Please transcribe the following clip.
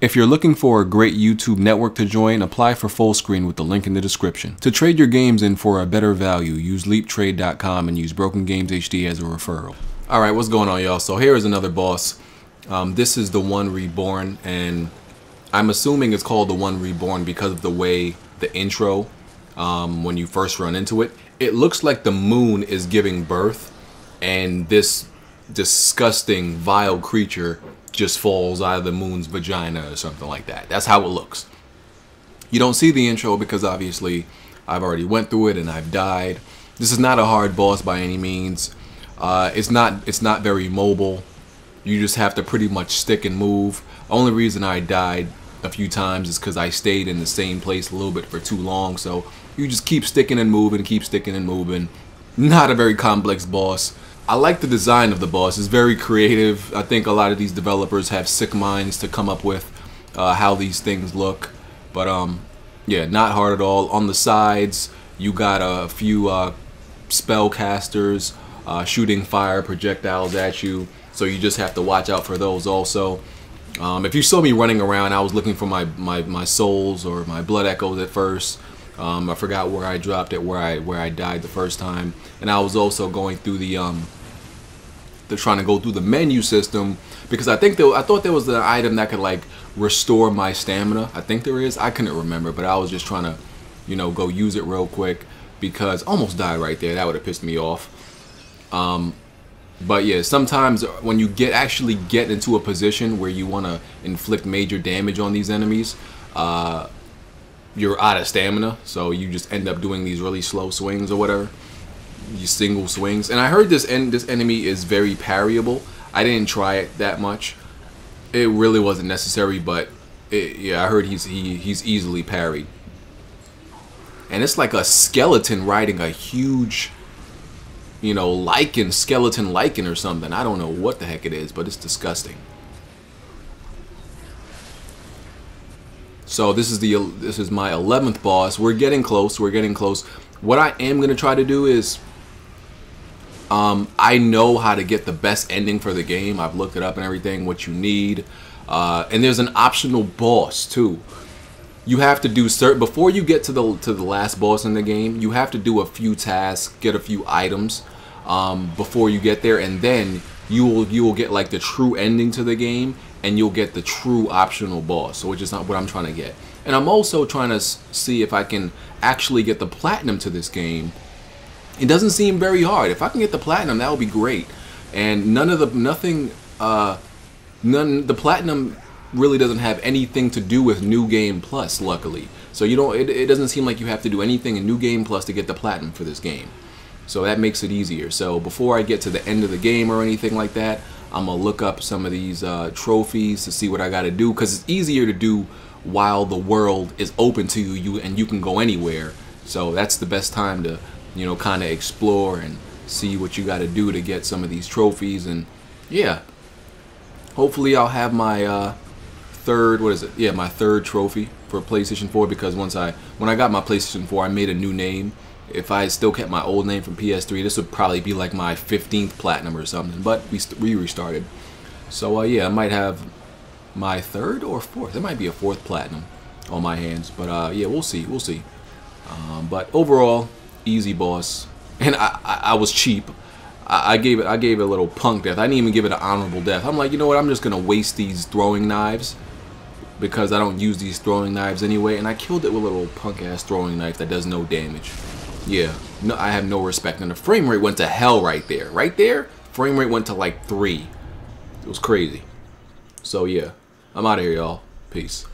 If you're looking for a great YouTube network to join, apply for Fullscreen with the link in the description. To trade your games in for a better value, use leaptrade.com and use BrokenGamezHD as a referral. All right, what's going on, y'all? So here is another boss. Um, this is the one reborn, and I'm assuming it's called the one reborn because of the way the intro, um, when you first run into it, it looks like the moon is giving birth, and this disgusting, vile creature just falls out of the moon's vagina or something like that. That's how it looks. You don't see the intro because obviously I've already went through it and I've died. This is not a hard boss by any means. Uh, it's not it's not very mobile. You just have to pretty much stick and move. Only reason I died a few times is because I stayed in the same place a little bit for too long. So you just keep sticking and moving, keep sticking and moving. Not a very complex boss. I like the design of the boss. It's very creative. I think a lot of these developers have sick minds to come up with uh, how these things look. But um, yeah, not hard at all. On the sides, you got a few uh, spellcasters uh, shooting fire projectiles at you. So you just have to watch out for those also. Um, if you saw me running around, I was looking for my, my, my souls or my blood echoes at first. Um, I forgot where I dropped it, where I where I died the first time, and I was also going through the um, they're trying to go through the menu system because I think there, I thought there was an item that could like restore my stamina. I think there is. I couldn't remember, but I was just trying to, you know, go use it real quick because almost died right there. That would have pissed me off. Um, but yeah, sometimes when you get actually get into a position where you want to inflict major damage on these enemies, uh, you're out of stamina, so you just end up doing these really slow swings or whatever single swings. And I heard this en this enemy is very parryable. I didn't try it that much. It really wasn't necessary, but it, yeah, I heard he's he, he's easily parried. And it's like a skeleton riding a huge, you know, lichen, skeleton lichen or something. I don't know what the heck it is, but it's disgusting. So this is the this is my 11th boss. We're getting close. We're getting close. What I am going to try to do is um, I know how to get the best ending for the game. I've looked it up and everything, what you need. Uh, and there's an optional boss too. You have to do certain before you get to the to the last boss in the game. You have to do a few tasks, get a few items um, before you get there, and then you will you will get like the true ending to the game, and you'll get the true optional boss. So which is not what I'm trying to get. And I'm also trying to see if I can actually get the platinum to this game it doesn't seem very hard. If I can get the platinum, that would be great. And none of the nothing, uh, none the platinum really doesn't have anything to do with New Game Plus. Luckily, so you don't. It, it doesn't seem like you have to do anything in New Game Plus to get the platinum for this game. So that makes it easier. So before I get to the end of the game or anything like that, I'm gonna look up some of these uh, trophies to see what I got to do because it's easier to do while the world is open to you, you and you can go anywhere. So that's the best time to you know, kind of explore and see what you got to do to get some of these trophies. And yeah, hopefully I'll have my uh, third, what is it? Yeah, my third trophy for PlayStation 4 because once I, when I got my PlayStation 4, I made a new name. If I still kept my old name from PS3, this would probably be like my 15th platinum or something. But we, we restarted. So uh, yeah, I might have my third or fourth. It might be a fourth platinum on my hands. But uh, yeah, we'll see. We'll see. Um, but overall, easy boss, and I, I, I was cheap. I, I, gave it I gave it a little punk death. I didn't even give it an honorable death. I'm like, you know what? I'm just gonna waste these throwing knives because I don't use these throwing knives anyway, and I killed it with a little punk ass throwing knife that does no damage. Yeah, no, I have no respect, and the frame rate went to hell right there. Right there, frame rate went to like three. It was crazy. So yeah, I'm out of here, y'all. Peace.